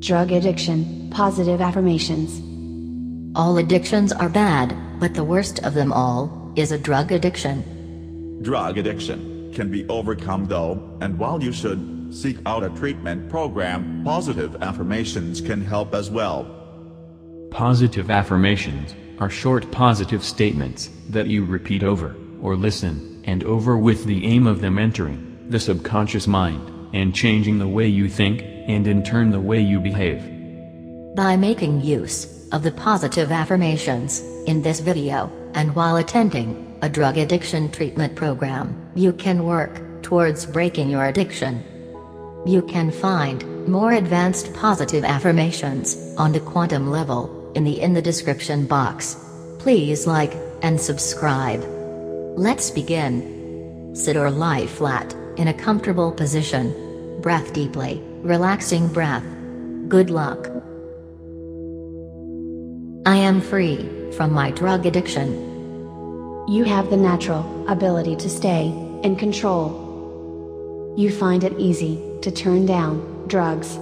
Drug addiction, positive affirmations. All addictions are bad, but the worst of them all is a drug addiction. Drug addiction can be overcome though, and while you should seek out a treatment program, positive affirmations can help as well. Positive affirmations are short positive statements that you repeat over, or listen, and over with the aim of them entering the subconscious mind, and changing the way you think, and in turn the way you behave. By making use of the positive affirmations in this video, and while attending a drug addiction treatment program, you can work towards breaking your addiction. You can find more advanced positive affirmations on the quantum level in the in the description box. Please like and subscribe. Let's begin. Sit or lie flat in a comfortable position. Breath deeply, relaxing breath. Good luck. I am free from my drug addiction. You have the natural ability to stay in control. You find it easy to turn down drugs.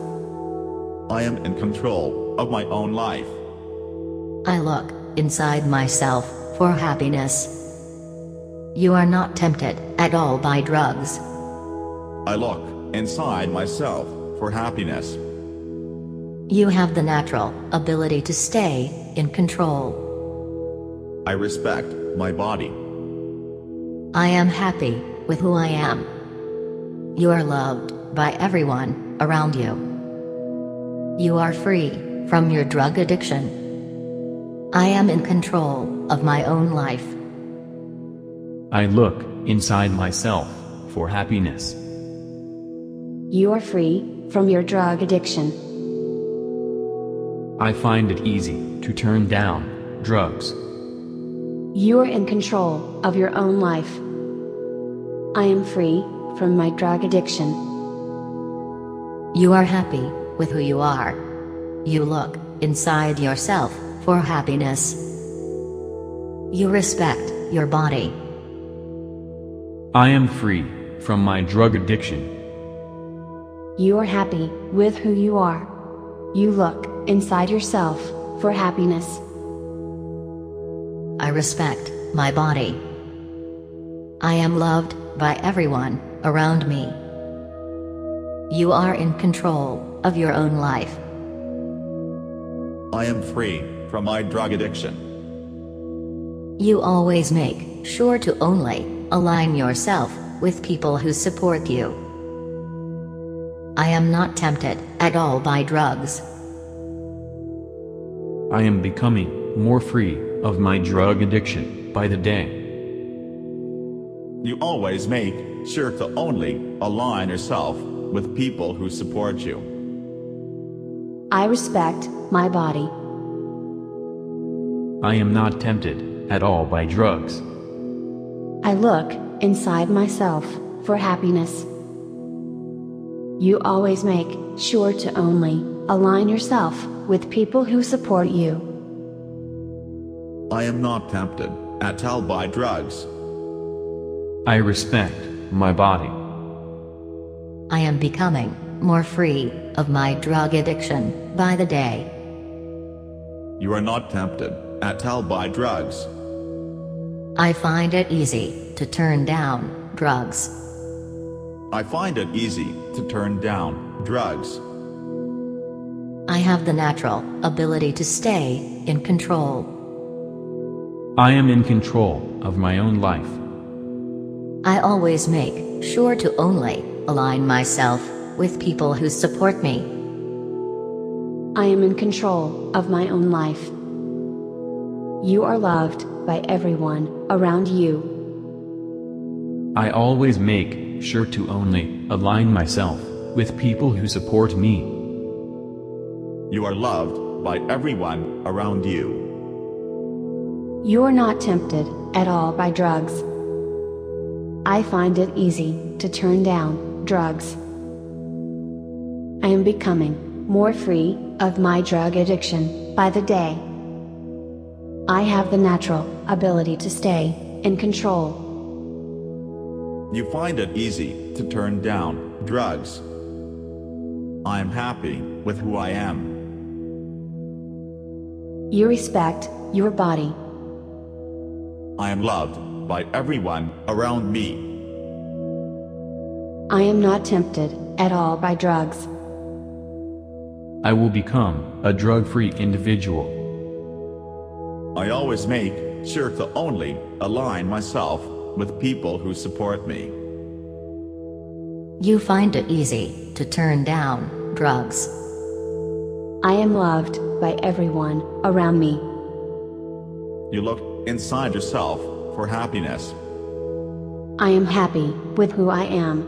I am in control of my own life. I look inside myself for happiness. You are not tempted at all by drugs. I look inside myself for happiness. You have the natural ability to stay in control. I respect my body. I am happy with who I am. You are loved by everyone around you. You are free from your drug addiction. I am in control of my own life. I look inside myself for happiness. You are free from your drug addiction. I find it easy to turn down drugs. You are in control of your own life. I am free from my drug addiction. You are happy with who you are. You look inside yourself for happiness. You respect your body. I am free from my drug addiction. You are happy with who you are. You look inside yourself for happiness. I respect my body. I am loved by everyone around me. You are in control of your own life. I am free from my drug addiction. You always make sure to only align yourself with people who support you. I am not tempted at all by drugs. I am becoming more free of my drug addiction by the day. You always make sure to only align yourself with people who support you. I respect my body. I am not tempted at all by drugs. I look inside myself for happiness. You always make sure to only align yourself with people who support you. I am not tempted at all by drugs. I respect my body. I am becoming more free of my drug addiction by the day. You are not tempted at all by drugs. I find it easy to turn down drugs. I find it easy to turn down drugs. I have the natural ability to stay in control. I am in control of my own life. I always make sure to only align myself with people who support me. I am in control of my own life. You are loved by everyone around you. I always make sure to only align myself with people who support me. You are loved by everyone around you. You are not tempted at all by drugs. I find it easy to turn down drugs. I am becoming more free of my drug addiction by the day. I have the natural ability to stay in control. You find it easy to turn down drugs. I am happy with who I am. You respect your body. I am loved by everyone around me. I am not tempted at all by drugs. I will become a drug-free individual. I always make sure to only align myself with people who support me. You find it easy to turn down drugs. I am loved by everyone around me. You look inside yourself for happiness. I am happy with who I am.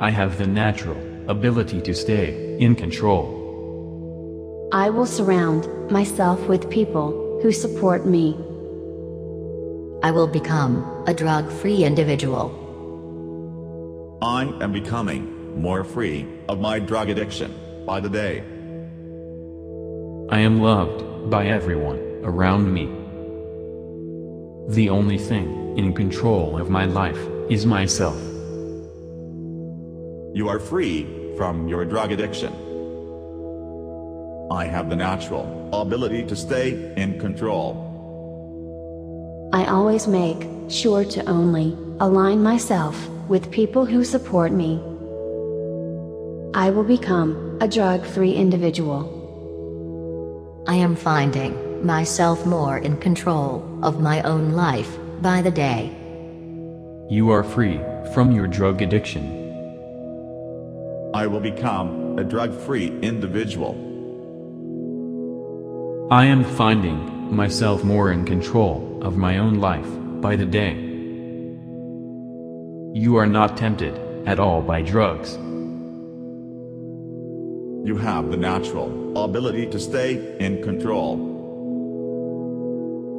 I have the natural ability to stay in control. I will surround myself with people who support me. I will become a drug-free individual. I am becoming more free of my drug addiction by the day. I am loved by everyone around me. The only thing in control of my life is myself. You are free from your drug addiction. I have the natural ability to stay in control. I always make sure to only align myself with people who support me. I will become a drug-free individual. I am finding myself more in control of my own life by the day. You are free from your drug addiction. I will become a drug-free individual. I am finding myself more in control of my own life by the day. You are not tempted at all by drugs. You have the natural ability to stay in control.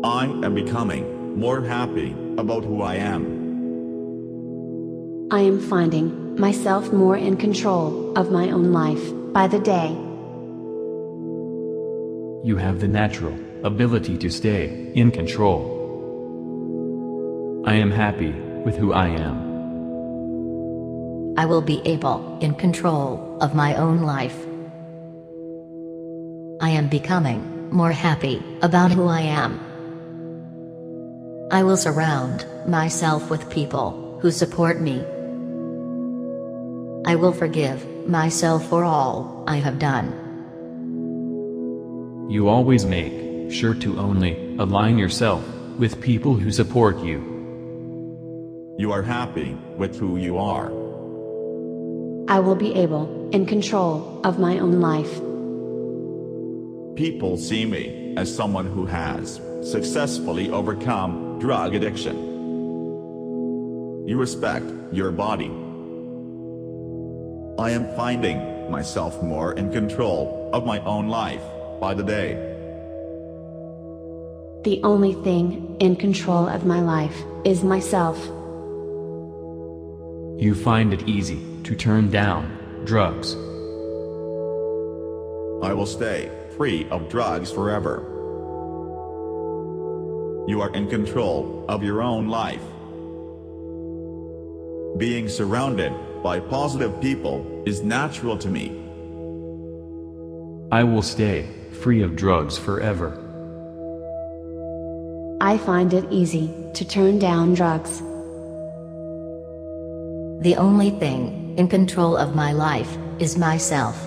I am becoming more happy about who I am. I am finding myself more in control of my own life by the day. You have the natural ability to stay in control. I am happy with who I am. I will be able in control of my own life. I am becoming more happy about who I am. I will surround myself with people who support me. I will forgive myself for all I have done. You always make sure to only align yourself with people who support you. You are happy with who you are. I will be able in control of my own life. People see me as someone who has successfully overcome drug addiction. You respect your body. I am finding myself more in control of my own life by the day. The only thing in control of my life is myself. You find it easy to turn down drugs. I will stay free of drugs forever. You are in control of your own life. Being surrounded by positive people is natural to me. I will stay free of drugs forever. I find it easy to turn down drugs. The only thing in control of my life is myself.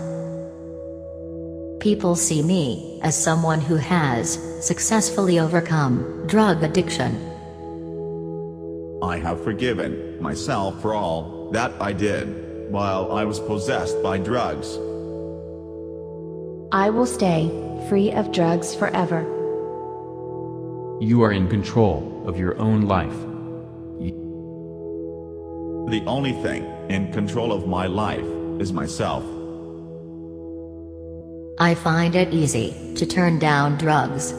People see me as someone who has successfully overcome drug addiction. I have forgiven myself for all that I did while I was possessed by drugs. I will stay free of drugs forever. You are in control of your own life. The only thing in control of my life is myself. I find it easy to turn down drugs.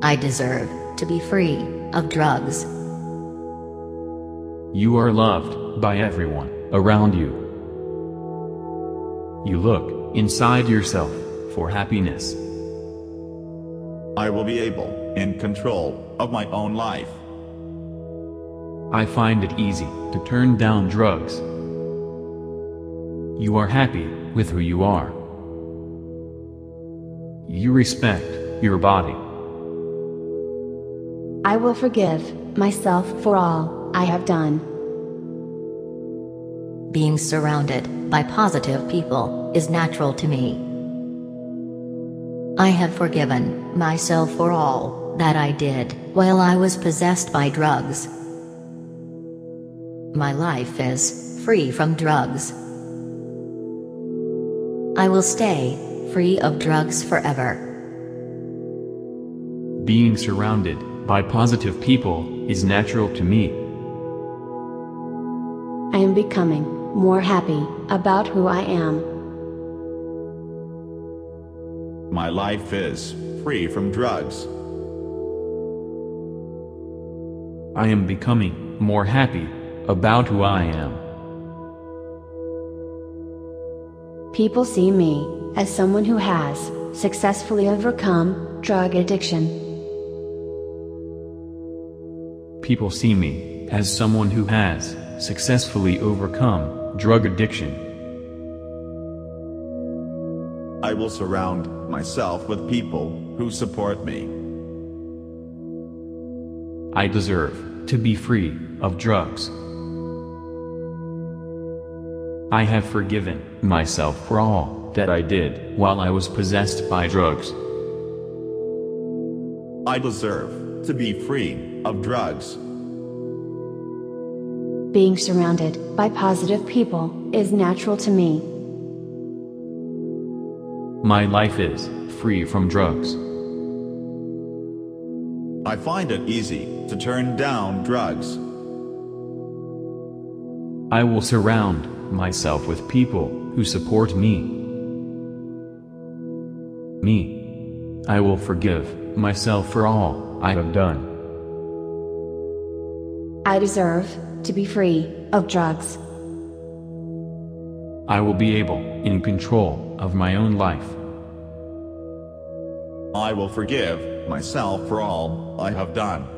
I deserve to be free of drugs. You are loved by everyone around you. You look inside yourself for happiness. I will be able in control of my own life. I find it easy to turn down drugs. You are happy with who you are. You respect your body. I will forgive myself for all I have done. Being surrounded by positive people is natural to me. I have forgiven myself for all that I did while I was possessed by drugs. My life is free from drugs. I will stay free of drugs forever. Being surrounded by positive people is natural to me. I am becoming more happy about who I am. My life is free from drugs. I am becoming more happy about who I am. People see me as someone who has successfully overcome drug addiction. People see me as someone who has successfully overcome drug addiction. I will surround myself with people who support me. I deserve to be free of drugs. I have forgiven myself for all that I did while I was possessed by drugs. I deserve to be free of drugs. Being surrounded by positive people is natural to me. My life is free from drugs. I find it easy to turn down drugs. I will surround myself with people who support me. Me. I will forgive myself for all I have done. I deserve to be free of drugs. I will be able in control of my own life. I will forgive myself for all I have done.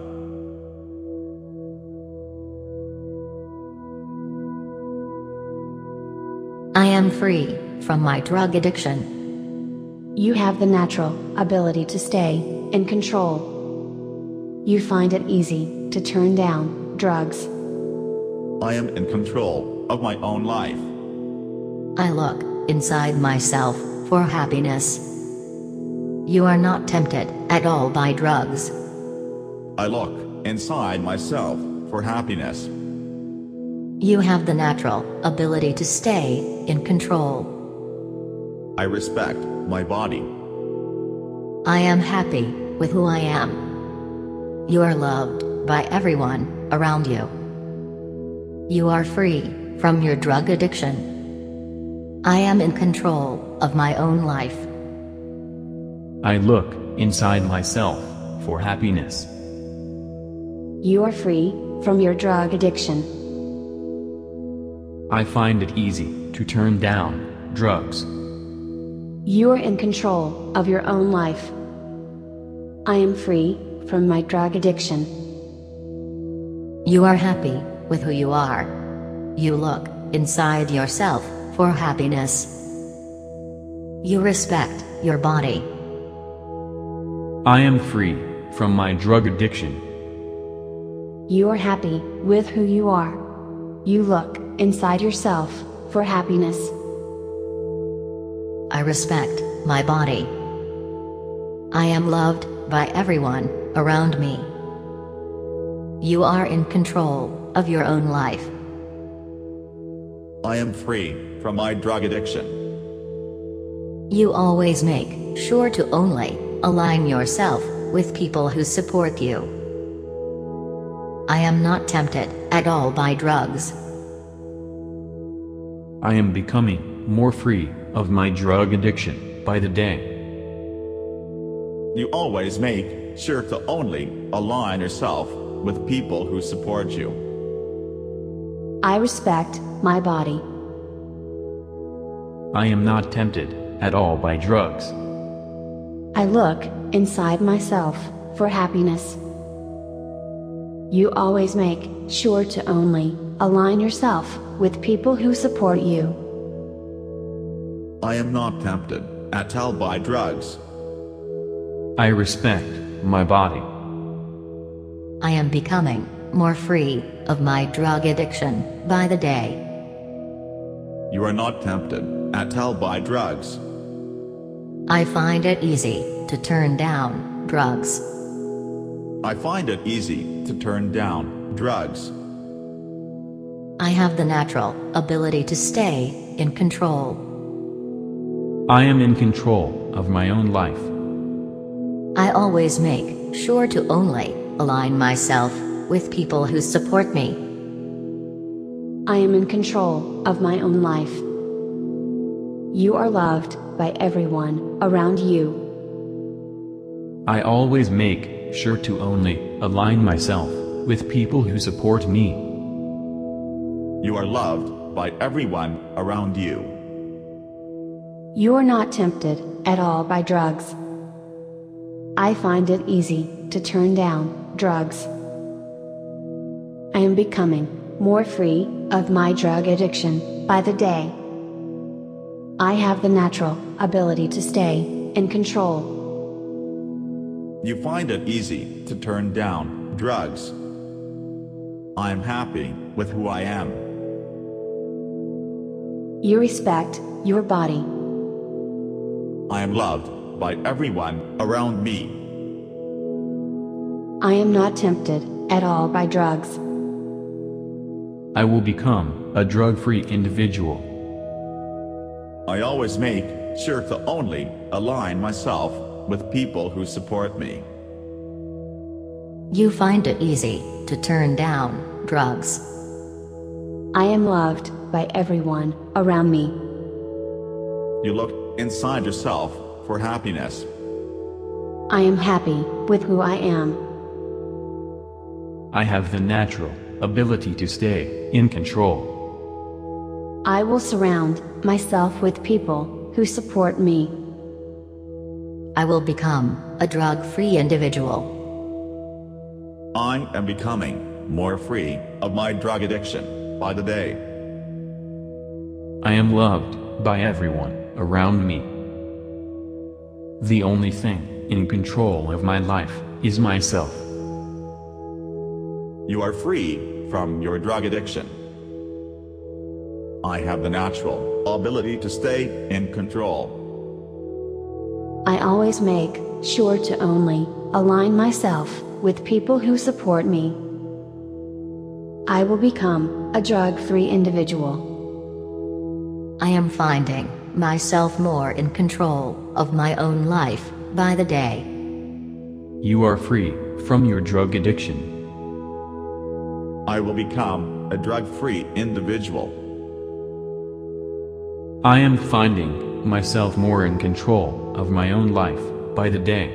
Am free from my drug addiction. You have the natural ability to stay in control. You find it easy to turn down drugs. I am in control of my own life. I look inside myself for happiness. You are not tempted at all by drugs. I look inside myself for happiness. You have the natural ability to stay in control. I respect my body. I am happy with who I am. You are loved by everyone around you. You are free from your drug addiction. I am in control of my own life. I look inside myself for happiness. You are free from your drug addiction. I find it easy to turn down drugs. You are in control of your own life. I am free from my drug addiction. You are happy with who you are. You look inside yourself for happiness. You respect your body. I am free from my drug addiction. You are happy with who you are. You look inside yourself for happiness. I respect my body. I am loved by everyone around me. You are in control of your own life. I am free from my drug addiction. You always make sure to only align yourself with people who support you. I am not tempted at all by drugs. I am becoming more free of my drug addiction by the day. You always make sure to only align yourself with people who support you. I respect my body. I am not tempted at all by drugs. I look inside myself for happiness. You always make sure to only align yourself with people who support you. I am not tempted at all by drugs. I respect my body. I am becoming more free of my drug addiction by the day. You are not tempted at all by drugs. I find it easy to turn down drugs. I find it easy to turn down drugs. I have the natural ability to stay in control. I am in control of my own life. I always make sure to only align myself with people who support me. I am in control of my own life. You are loved by everyone around you. I always make sure to only align myself with people who support me. You are loved by everyone around you. You are not tempted at all by drugs. I find it easy to turn down drugs. I am becoming more free of my drug addiction by the day. I have the natural ability to stay in control. You find it easy to turn down drugs. I am happy with who I am. You respect your body. I am loved by everyone around me. I am not tempted at all by drugs. I will become a drug-free individual. I always make sure to only align myself with people who support me. You find it easy to turn down drugs. I am loved by everyone around me. You look inside yourself for happiness. I am happy with who I am. I have the natural ability to stay in control. I will surround myself with people who support me. I will become a drug-free individual. I am becoming more free of my drug addiction by the day. I am loved by everyone around me. The only thing in control of my life is myself. You are free from your drug addiction. I have the natural ability to stay in control. I always make sure to only align myself with people who support me. I will become a drug free individual. I am finding myself more in control of my own life by the day. You are free from your drug addiction. I will become a drug free individual. I am finding myself more in control of my own life by the day.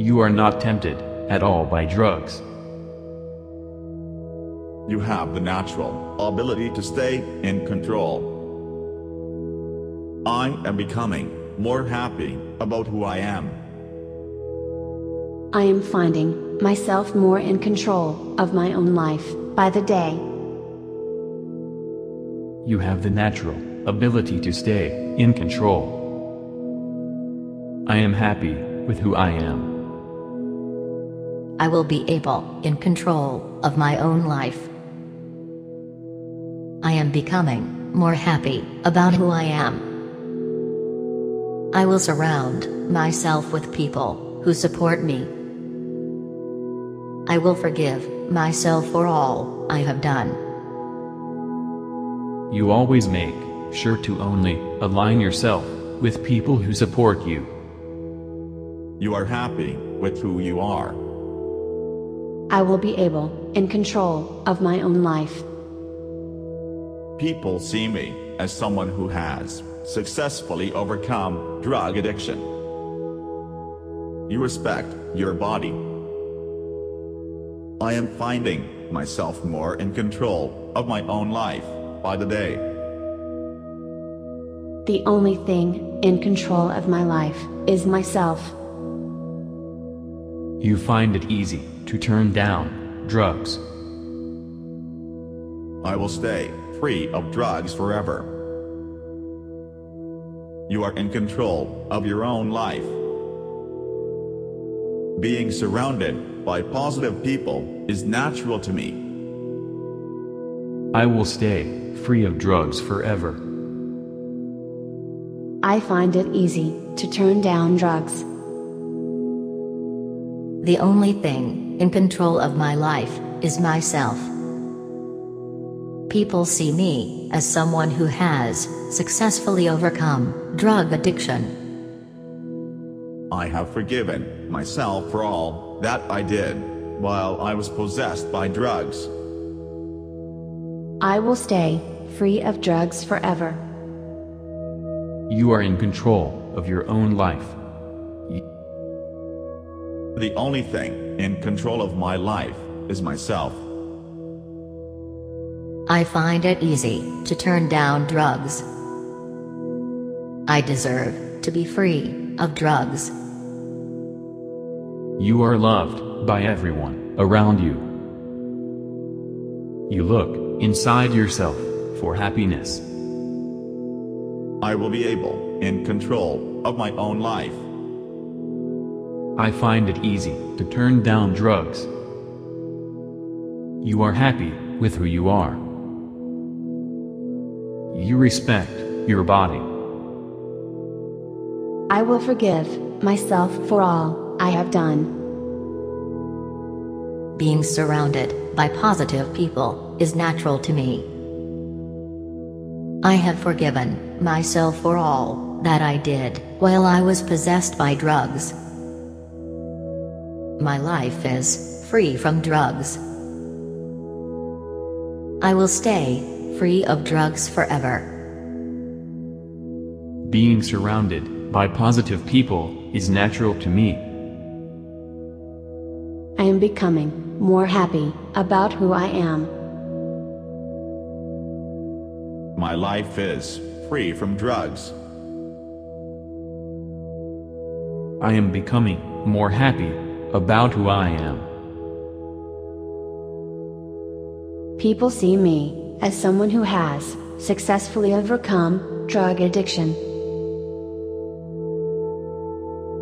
You are not tempted at all by drugs. You have the natural ability to stay in control. I am becoming more happy about who I am. I am finding myself more in control of my own life by the day. You have the natural ability to stay in control. I am happy with who I am. I will be able in control of my own life. I am becoming more happy about who I am. I will surround myself with people who support me. I will forgive myself for all I have done. You always make sure to only align yourself with people who support you. You are happy with who you are. I will be able in control of my own life. People see me as someone who has successfully overcome drug addiction. You respect your body. I am finding myself more in control of my own life by the day. The only thing in control of my life is myself. You find it easy to turn down drugs. I will stay free of drugs forever. You are in control of your own life. Being surrounded by positive people is natural to me. I will stay free of drugs forever. I find it easy to turn down drugs. The only thing in control of my life is myself. People see me as someone who has successfully overcome drug addiction. I have forgiven myself for all that I did while I was possessed by drugs. I will stay free of drugs forever. You are in control of your own life. The only thing in control of my life is myself. I find it easy to turn down drugs. I deserve to be free of drugs. You are loved by everyone around you. You look inside yourself for happiness. I will be able in control of my own life. I find it easy to turn down drugs. You are happy with who you are. You respect your body. I will forgive myself for all I have done. Being surrounded by positive people is natural to me. I have forgiven myself for all that I did while I was possessed by drugs. My life is free from drugs. I will stay free of drugs forever. Being surrounded by positive people is natural to me. I am becoming more happy about who I am. My life is free from drugs. I am becoming more happy about who I am. People see me as someone who has successfully overcome drug addiction.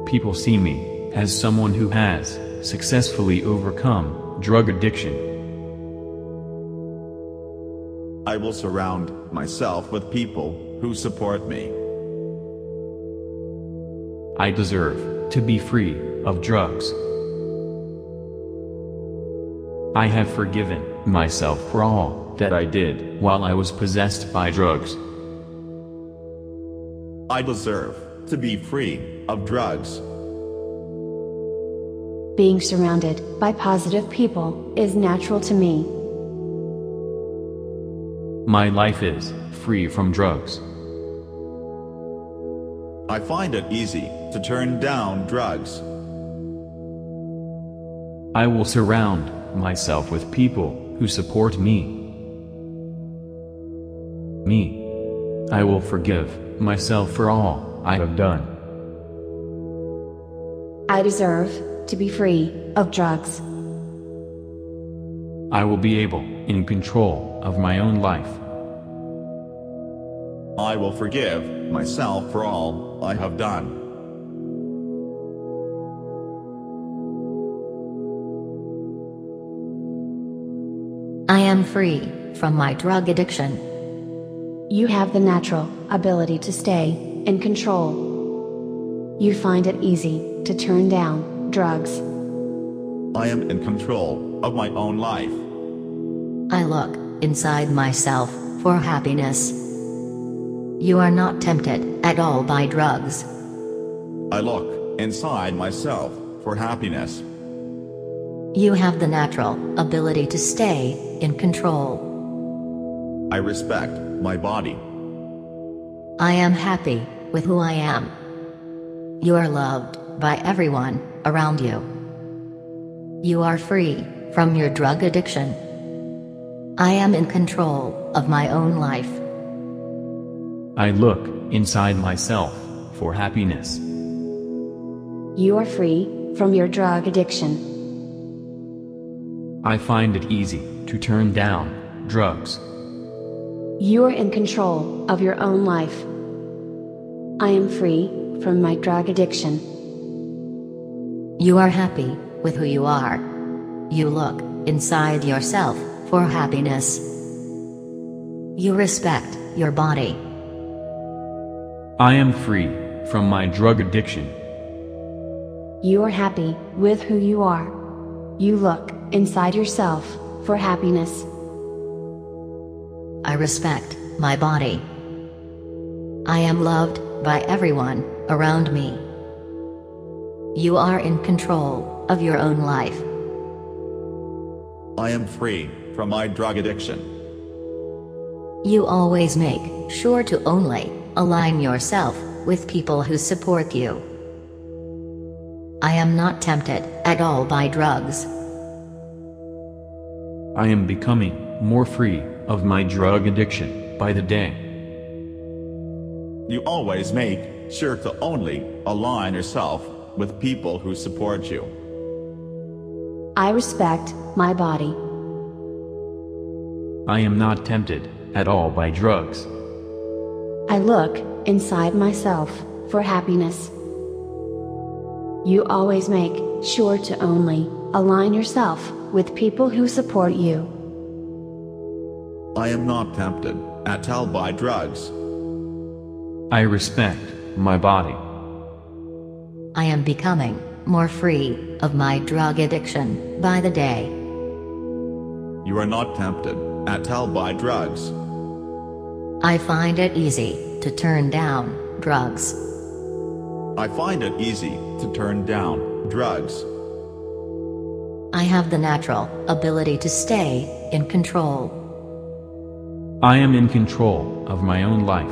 People see me as someone who has successfully overcome drug addiction. I will surround myself with people who support me. I deserve to be free of drugs. I have forgiven myself for all that I did while I was possessed by drugs. I deserve to be free of drugs. Being surrounded by positive people is natural to me. My life is free from drugs. I find it easy to turn down drugs. I will surround myself with people who support me. Me. I will forgive myself for all I have done. I deserve to be free of drugs. I will be able in control of my own life. I will forgive myself for all I have done. Am free from my drug addiction. You have the natural ability to stay in control. You find it easy to turn down drugs. I am in control of my own life. I look inside myself for happiness. You are not tempted at all by drugs. I look inside myself for happiness. You have the natural ability to stay in control. I respect my body. I am happy with who I am. You are loved by everyone around you. You are free from your drug addiction. I am in control of my own life. I look inside myself for happiness. You are free from your drug addiction. I find it easy to turn down drugs. You are in control of your own life. I am free from my drug addiction. You are happy with who you are. You look inside yourself for happiness. You respect your body. I am free from my drug addiction. You are happy with who you are. You look inside yourself for happiness. I respect my body. I am loved by everyone around me. You are in control of your own life. I am free from my drug addiction. You always make sure to only align yourself with people who support you. I am not tempted at all by drugs. I am becoming more free of my drug addiction by the day. You always make sure to only align yourself with people who support you. I respect my body. I am not tempted at all by drugs. I look inside myself for happiness. You always make sure to only align yourself with people who support you. I am not tempted at all by drugs. I respect my body. I am becoming more free of my drug addiction by the day. You are not tempted at all by drugs. I find it easy to turn down drugs. I find it easy to turn down drugs. I have the natural ability to stay in control. I am in control of my own life.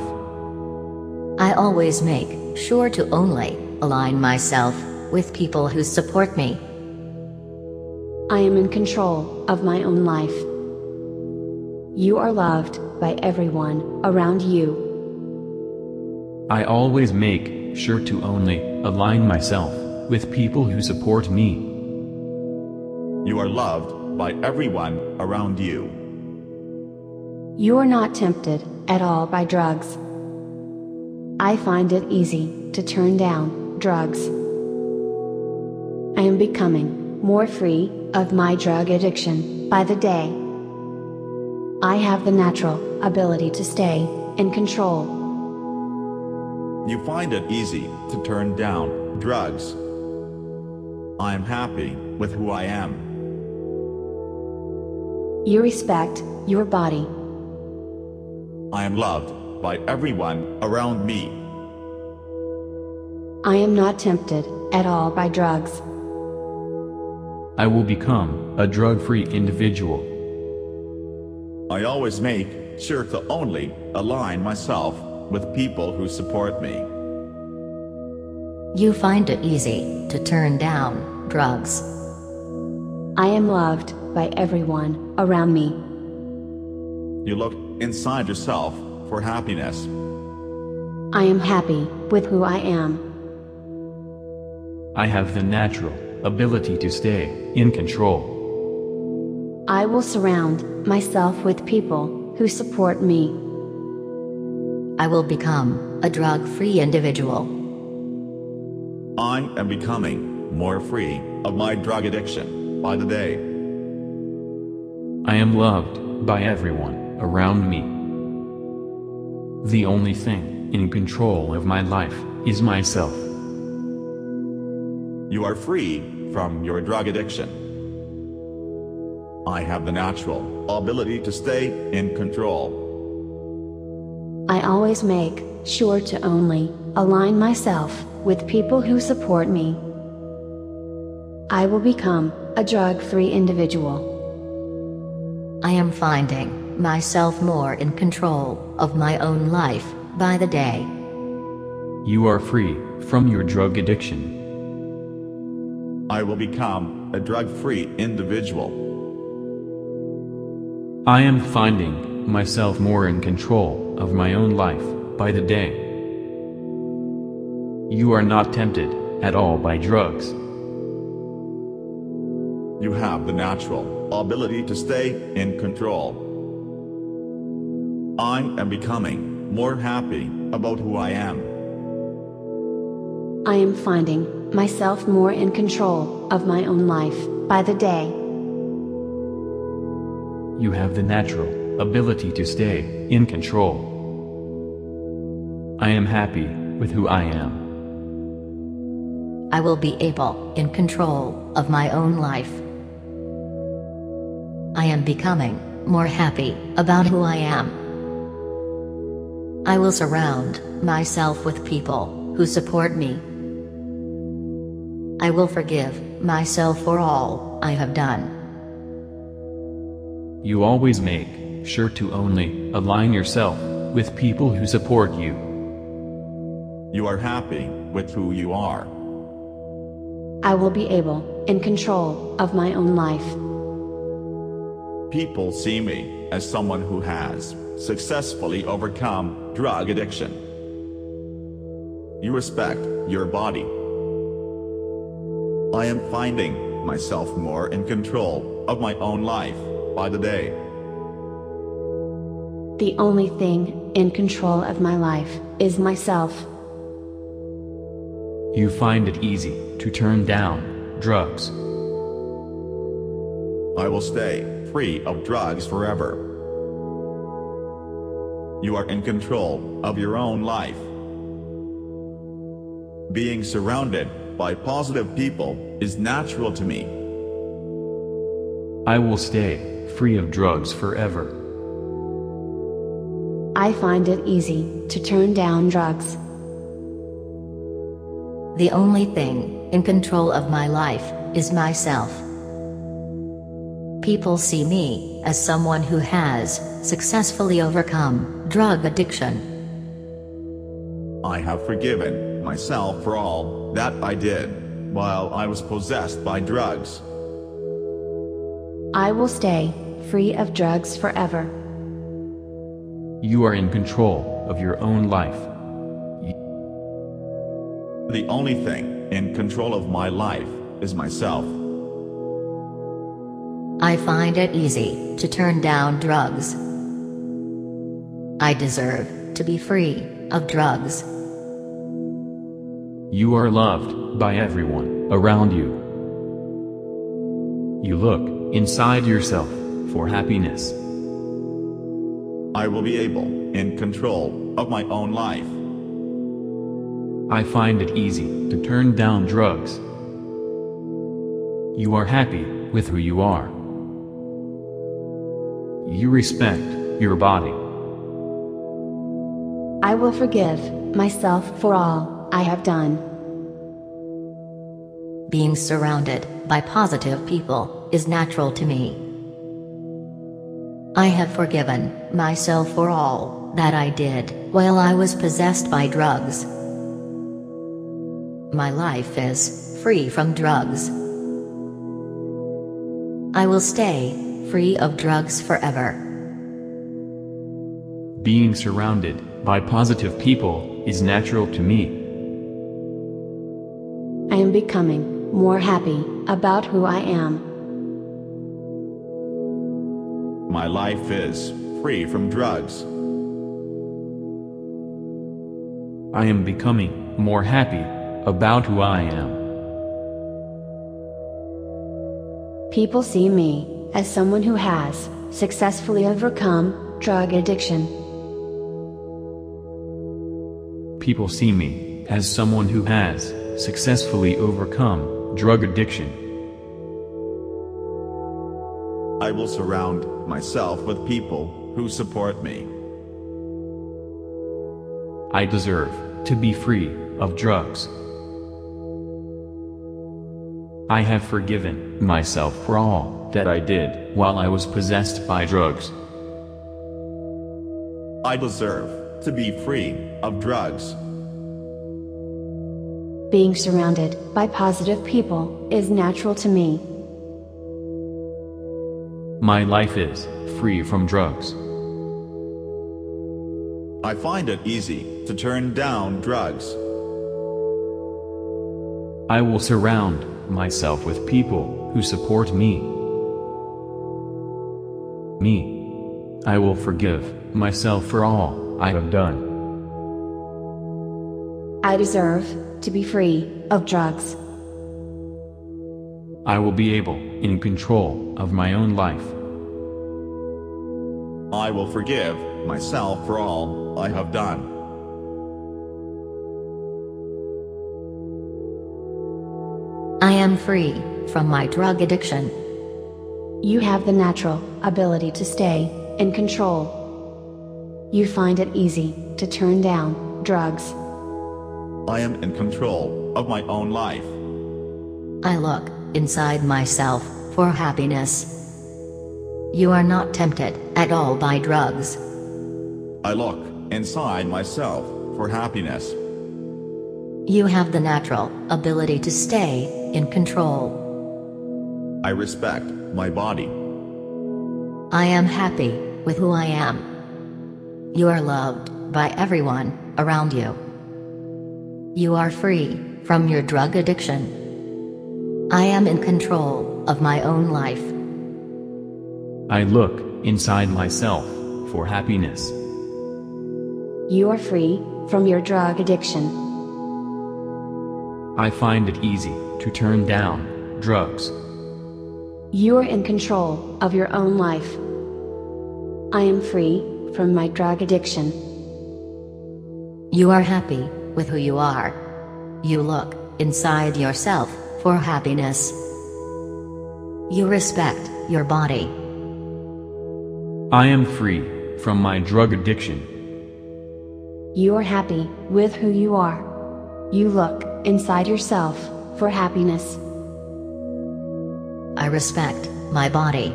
I always make sure to only align myself with people who support me. I am in control of my own life. You are loved by everyone around you. I always make sure to only align myself with people who support me. You are loved by everyone around you. You are not tempted at all by drugs. I find it easy to turn down drugs. I am becoming more free of my drug addiction by the day. I have the natural ability to stay in control. You find it easy to turn down drugs. I am happy with who I am. You respect your body. I am loved by everyone around me. I am not tempted at all by drugs. I will become a drug-free individual. I always make sure to only align myself with people who support me. You find it easy to turn down drugs. I am loved by everyone around me. You look inside yourself for happiness. I am happy with who I am. I have the natural ability to stay in control. I will surround myself with people who support me. I will become a drug-free individual. I am becoming more free of my drug addiction by the day. I am loved by everyone around me. The only thing in control of my life is myself. You are free from your drug addiction. I have the natural ability to stay in control. I always make sure to only align myself with people who support me. I will become a drug-free individual. I am finding myself more in control of my own life by the day. You are free from your drug addiction. I will become a drug-free individual. I am finding myself more in control of my own life by the day. You are not tempted at all by drugs. You have the natural ability to stay in control. I am becoming more happy about who I am. I am finding myself more in control of my own life by the day. You have the natural ability to stay in control. I am happy with who I am. I will be able in control of my own life. I am becoming more happy about who I am. I will surround myself with people who support me. I will forgive myself for all I have done. You always make sure to only align yourself with people who support you. You are happy with who you are. I will be able in control of my own life. People see me as someone who has successfully overcome drug addiction. You respect your body. I am finding myself more in control of my own life by the day. The only thing in control of my life is myself. You find it easy to turn down drugs. I will stay free of drugs forever. You are in control of your own life. Being surrounded by positive people is natural to me. I will stay free of drugs forever. I find it easy to turn down drugs. The only thing in control of my life is myself. People see me as someone who has successfully overcome drug addiction. I have forgiven myself for all that I did while I was possessed by drugs. I will stay free of drugs forever. You are in control of your own life. The only thing in control of my life is myself. I find it easy to turn down drugs. I deserve to be free of drugs. You are loved by everyone around you. You look inside yourself for happiness. I will be able in control of my own life. I find it easy to turn down drugs. You are happy with who you are. You respect your body. I will forgive myself for all I have done. Being surrounded by positive people is natural to me. I have forgiven myself for all that I did while I was possessed by drugs. My life is free from drugs. I will stay free of drugs forever. Being surrounded by positive people is natural to me. I am becoming more happy about who I am. My life is free from drugs. I am becoming more happy about who I am. People see me as someone who has successfully overcome drug addiction. People see me as someone who has successfully overcome drug addiction. I will surround myself with people who support me. I deserve to be free of drugs. I have forgiven myself for all that I did while I was possessed by drugs. I deserve to be free of drugs. Being surrounded by positive people is natural to me. My life is free from drugs. I find it easy to turn down drugs. I will surround myself with people who support me. Me. I will forgive myself for all I have done. I deserve to be free of drugs. I will be able, in control of my own life. I will forgive myself for all I have done. I am free from my drug addiction. You have the natural ability to stay in control. You find it easy to turn down drugs. I am in control of my own life. I look inside myself for happiness. You are not tempted at all by drugs. I look inside myself for happiness. You have the natural ability to stay in control. I respect my body. I am happy with who I am. You are loved by everyone around you. You are free from your drug addiction. I am in control of my own life. I look inside myself for happiness. You are free from your drug addiction. I find it easy to turn down drugs. You are in control of your own life. I am free from my drug addiction. You are happy with who you are. You look inside yourself for happiness. You respect your body. I am free from my drug addiction. You are happy with who you are. You look inside yourself for happiness. I respect my body.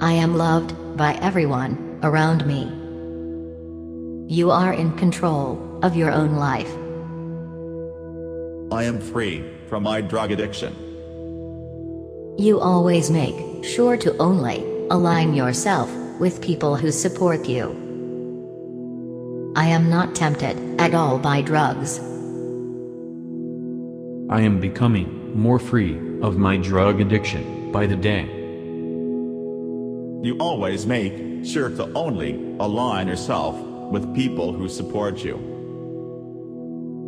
I am loved by everyone around me. You are in control of your own life. I am free from my drug addiction. You always make sure to only align yourself with people who support you. I am not tempted at all by drugs. I am becoming more free of my drug addiction by the day. You always make sure to only align yourself with people who support you.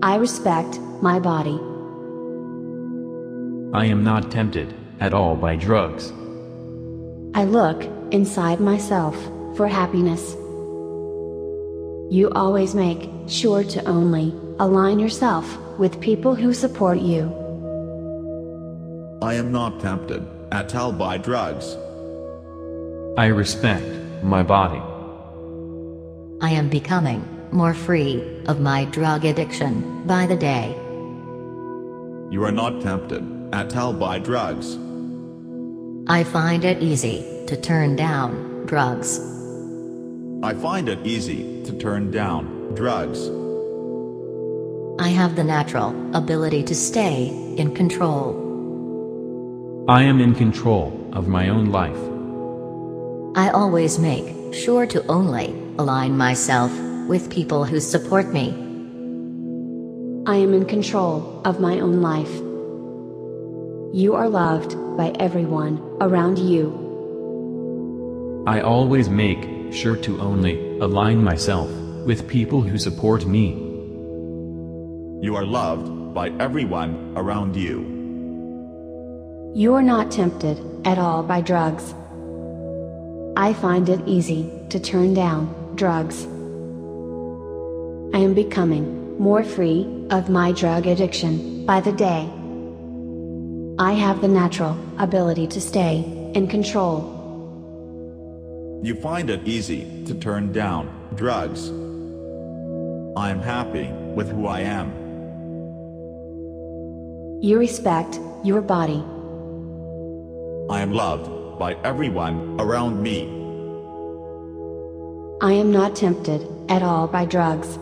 I respect my body. I am not tempted at all by drugs. I look inside myself for happiness. You always make sure to only align yourself with people who support you. I am not tempted at all by drugs. I respect my body. I am becoming more free of my drug addiction by the day. You are not tempted at all by drugs. I find it easy to turn down drugs. I find it easy to turn down drugs. I have the natural ability to stay in control. I am in control of my own life. I always make sure to only align myself with people who support me. I am in control of my own life. You are loved by everyone around you. I always make sure to only align myself with people who support me. You are loved by everyone around you. You are not tempted at all by drugs. I find it easy to turn down drugs. I am becoming more free of my drug addiction by the day. I have the natural ability to stay in control. You find it easy to turn down drugs. I am happy with who I am. You respect your body. I am loved by everyone around me. I am not tempted at all by drugs.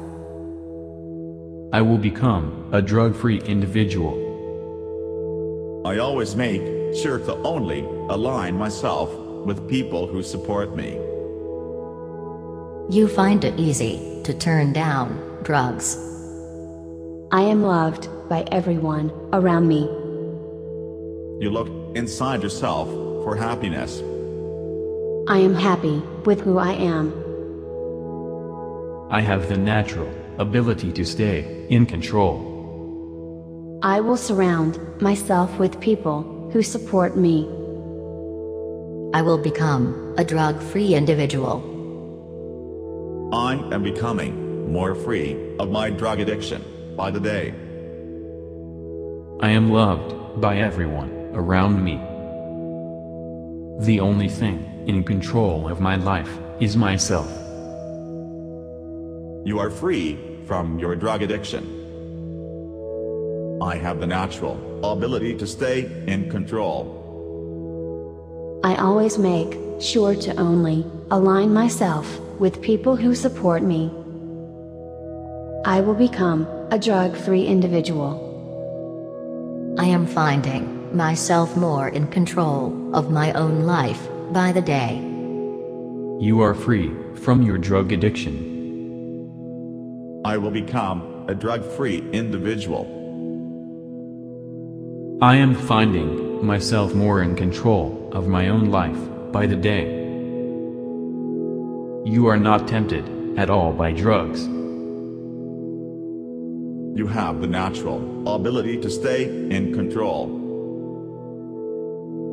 I will become a drug-free individual. I always make sure to only align myself with people who support me. You find it easy to turn down drugs. I am loved by everyone around me. You look inside yourself for happiness. I am happy with who I am. I have the natural ability to stay in control. I will surround myself with people who support me. I will become a drug free individual. I am becoming more free of my drug addiction by the day. I am loved by everyone around me. The only thing in control of my life is myself. You are free from your drug addiction. I have the natural ability to stay in control. I always make sure to only align myself with people who support me. I will become a drug free individual. I am finding myself more in control of my own life by the day. You are free from your drug addiction. I will become a drug free individual. I am finding myself more in control of my own life by the day. You are not tempted at all by drugs. You have the natural ability to stay in control.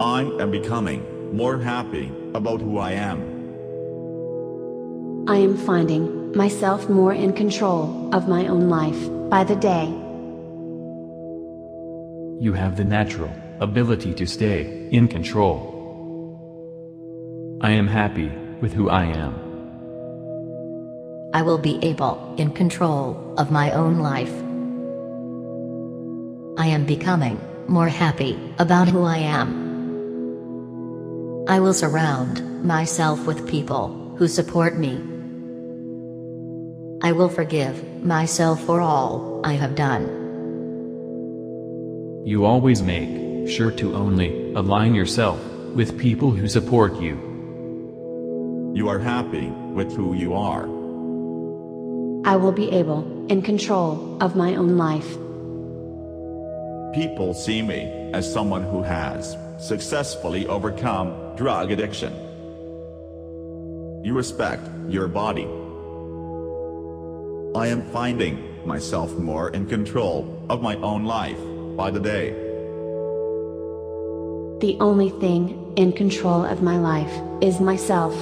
I am becoming more happy about who I am. I am finding myself more in control of my own life by the day you have the natural ability to stay in control. I am happy with who I am. I will be able in control of my own life. I am becoming more happy about who I am. I will surround myself with people who support me. I will forgive myself for all I have done. You always make sure to only align yourself with people who support you. You are happy with who you are. I will be able, in control of my own life. People see me as someone who has successfully overcome drug addiction. You respect your body. I am finding myself more in control of my own life by the day. The only thing in control of my life is myself.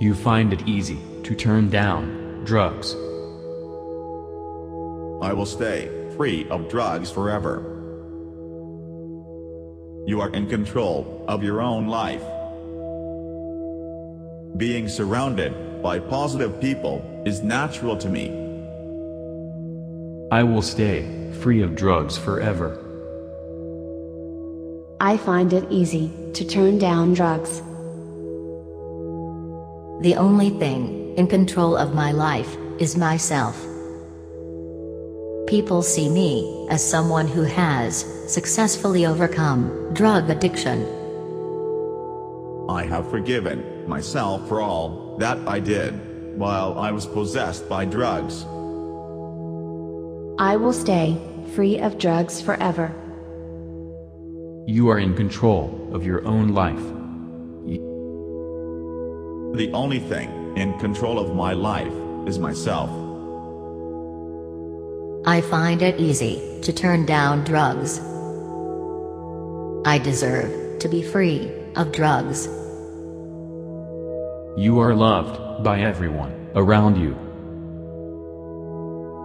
You find it easy to turn down drugs. I will stay free of drugs forever. You are in control of your own life. Being surrounded by positive people is natural to me. I will stay free of drugs forever. I find it easy to turn down drugs. The only thing in control of my life is myself. People see me as someone who has successfully overcome drug addiction. I have forgiven myself for all that I did while I was possessed by drugs. I will stay free of drugs forever. You are in control of your own life. The only thing in control of my life is myself. I find it easy to turn down drugs. I deserve to be free of drugs. You are loved by everyone around you.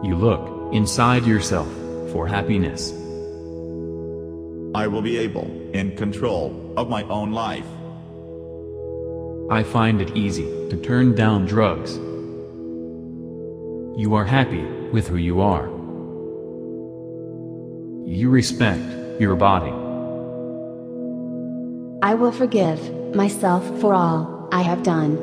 You look inside yourself for happiness. I will be able in control of my own life. I find it easy to turn down drugs. You are happy with who you are. You respect your body. I will forgive myself for all I have done.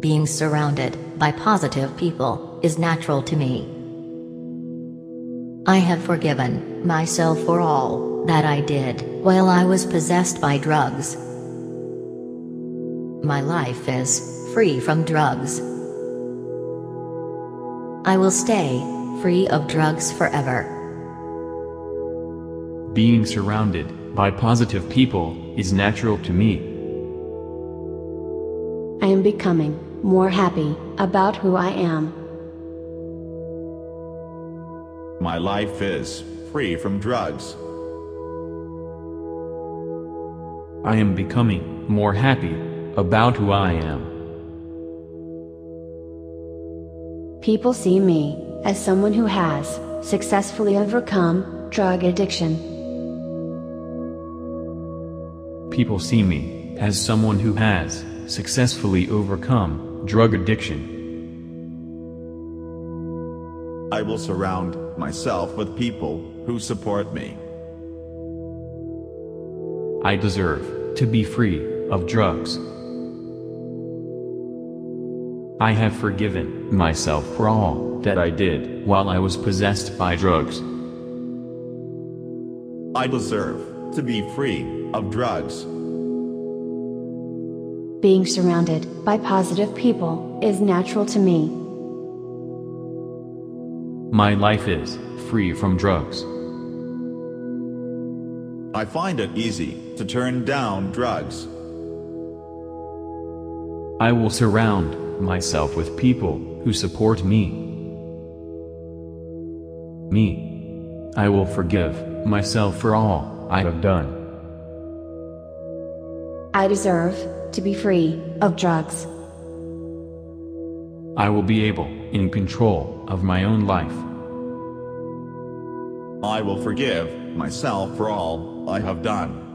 Being surrounded by positive people is natural to me. I have forgiven myself for all that I did while I was possessed by drugs. My life is free from drugs. I will stay free of drugs forever. Being surrounded by positive people is natural to me. I am becoming more happy, about who I am. My life is free from drugs. I am becoming more happy about who I am. People see me as someone who has successfully overcome drug addiction. People see me as someone who has successfully overcome drug addiction. I will surround myself with people who support me. I deserve to be free of drugs. I have forgiven myself for all that I did while I was possessed by drugs. I deserve to be free of drugs. Being surrounded by positive people is natural to me. My life is free from drugs. I find it easy to turn down drugs. I will surround myself with people who support me. Me. I will forgive myself for all I have done. I deserve to be free of drugs. I will be able, in control of my own life. I will forgive myself for all I have done.